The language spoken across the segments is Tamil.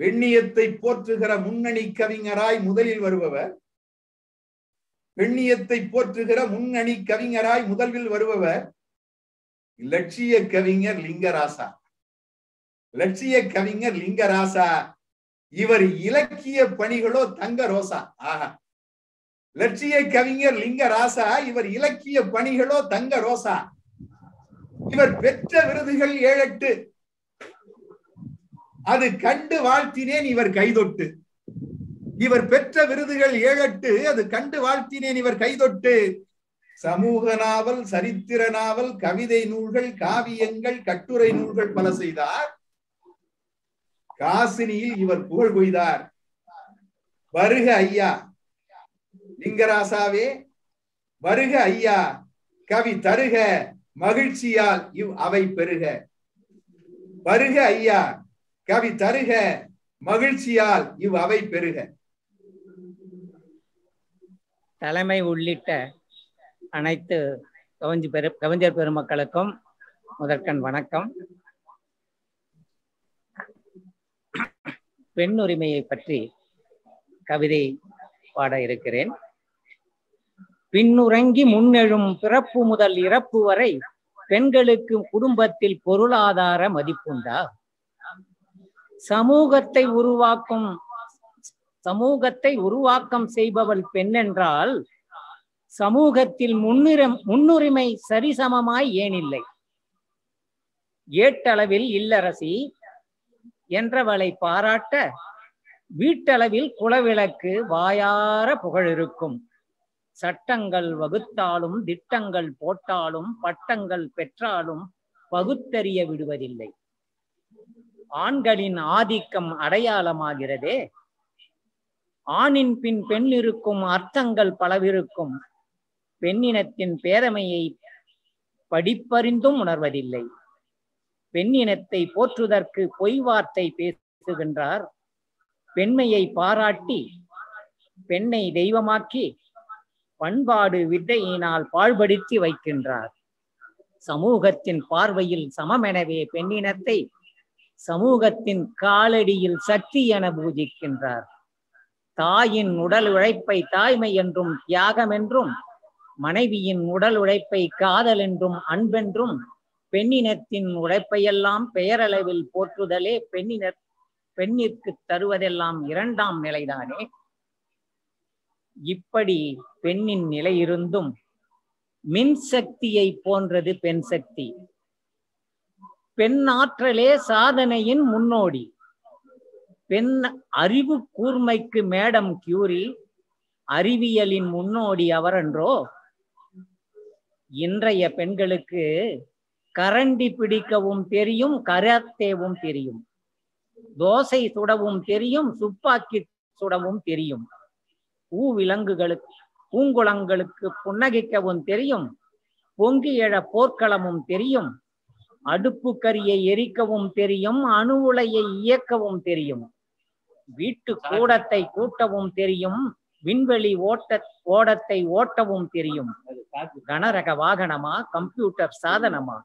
பெண்ணியத்தை போற்றுகிற முன்னணி கவிஞராய் முதலில் வருபவர். பெண்ணியத்தை போற்றுகிற முன்னணி கவிஞராய் முதலில் வருபவர் லட்சிய கவிஞர் லிங்கராசா. லட்சிய கவிஞர் லிங்கராசா இவர் இலக்கிய பணிகளோ தங்க ரோசா ஆஹா. லட்சிய கவிஞர் லிங்கராசா இவர் இலக்கிய பணிகளோ தங்க ரோசா இவர் பெற்ற விருதுகள் ஏழெட்டு. அது கண்டு வாழ்த்தினேன் இவர் கைதொட்டு. இவர் பெற்ற விருதுகள் ஏழட்டு அது கண்டு வாழ்த்தினேன் இவர் கைதொட்டு. சமூக நாவல் சரித்திர நாவல் கவிதை நூல்கள் காவியங்கள் கட்டுரை நூல்கள் பல செய்தார். காசினியில் இவர் புகழ் கொய்தார் வருக ஐயா லிங்கராசாவே வருக ஐயா கவி தருக மகிழ்ச்சியால் இவ் அவை பெருக. வருக ஐயா கவி தருக மகிழ்ச்சியால் இவ் அவை பெருக. தலைமை உள்ளிட்ட அனைத்து கவிஞ பெரு கவிஞர் பெருமக்களுக்கும் முதற்கண் வணக்கம். பெண் உரிமையை பற்றி கவிதை பாட இருக்கிறேன். பின்னுறங்கி முன்னெழும் பிறப்பு முதல் இறப்பு வரை பெண்களுக்கு குடும்பத்தில் பொருளாதார மதிப்புண்டா? சமூகத்தை உருவாக்கும். சமூகத்தை உருவாக்கம் செய்பவள் பெண் என்றால் சமூகத்தில் முன்னுரிம் முன்னுரிமை சரிசமமாய் ஏனில்லை. ஏட்டளவில் இல்லரசி என்றவளை பாராட்ட வீட்டளவில் குலவிளக்கு வாயார புகழிருக்கும். சட்டங்கள் வகுத்தாலும் திட்டங்கள் போட்டாலும் பட்டங்கள் பெற்றாலும் பகுத்தறிய விடுவதில்லை. ஆண்களின் ஆதிக்கம் அடையாளமாகிறதே. ஆணின் பின் பெண் இருக்கும் அர்த்தங்கள் பலவிருக்கும். பெண்ணினத்தின் பேரமையை படிப்பறிந்தும் உணர்வதில்லை. பெண்ணினத்தை போற்றுவதற்கு பொய் வார்த்தை பேசுகின்றார். பெண்மையை பாராட்டி பெண்ணை தெய்வமாக்கி பண்பாடு வித்தையினால் பாழ்படுத்தி வைக்கின்றார். சமூகத்தின் பார்வையில் சமமெனவே பெண்ணினத்தை சமூகத்தின் காலடியில் சக்தி என பூஜிக்கின்றார். தாயின் உடல் உழைப்பை தாய்மை என்றும் தியாகம் என்றும் மனைவியின் உடல் உழைப்பை காதல் என்றும் அன்பென்றும் பெண்ணினத்தின் உழைப்பையெல்லாம் பெயரளவில் போற்றுதலே பெண்ணினர் பெண்ணிற்கு தருவதெல்லாம் இரண்டாம் நிலைதானே? இப்படி பெண்ணின் நிலை இருந்தும் மின்சக்தியை போன்றது பெண் சக்தி. பெண் ஆற்றலே சாதனையின் முன்னோடி. பெண் அறிவு கூர்மைக்கு மேடம் கியூரி அறிவியலின் முன்னோடி அவரென்றோ? இன்றைய பெண்களுக்கு கரண்டி பிடிக்கவும் தெரியும் கராத்தேவும் தெரியும். தோசை சுடவும் தெரியும் துப்பாக்கி சுடவும் தெரியும். பூ விலங்குகளுக்கு பூங்குளங்களுக்கு புன்னகிக்கவும் தெரியும். பொங்கி எழ போர்க்களமும் தெரியும். அடுப்பு கரியை எரிக்கவும் தெரியும் அணு உலையை இயக்கவும் தெரியும். வீட்டு கூடத்தை கூட்டவும் தெரியும் விண்வெளி ஓட்ட ஓடத்தை ஓட்டவும் தெரியும். கனரக வாகனமா கம்ப்யூட்டர் சாதனமா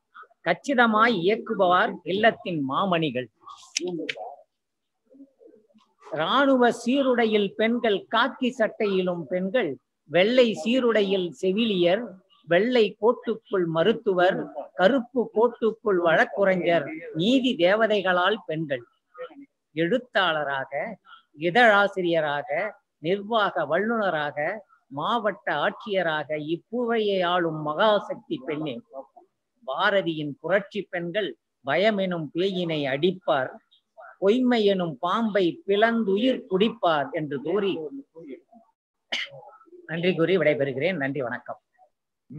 கச்சிதமாய் இயக்குபவர் இல்லத்தின் மாமணிகள். இராணுவ சீருடையில் பெண்கள் காக்கி சட்டையிலும் பெண்கள் வெள்ளை சீருடையில் செவிலியர் வெள்ளை கோட்டுக்குள் மருத்துவர் கருப்பு கோட்டுக்குள் வழக்குரைஞர் நீதி தேவதைகளால் பெண்கள். எழுத்தாளராக இதழாசிரியராக நிர்வாக வல்லுநராக மாவட்ட ஆட்சியராக இப்புவையை ஆளும் மகாசக்தி பெண்ணே. பாரதியின் புரட்சி பெண்கள் பயமெனும் பேயினை அடிப்பார். பொய்மை எனும் பாம்பை பிளந்துயிர் குடிப்பார் என்று கூறி நன்றி கூறி விடைபெறுகிறேன். நன்றி வணக்கம்.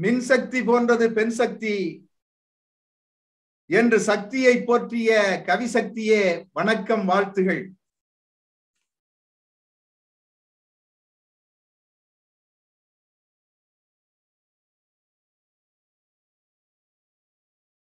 மின்சக்தி போன்றது பெண் சக்தி. என்று சக்தியை போற்றிய கவிசக்தியே வணக்கம் வாழ்த்துகள்.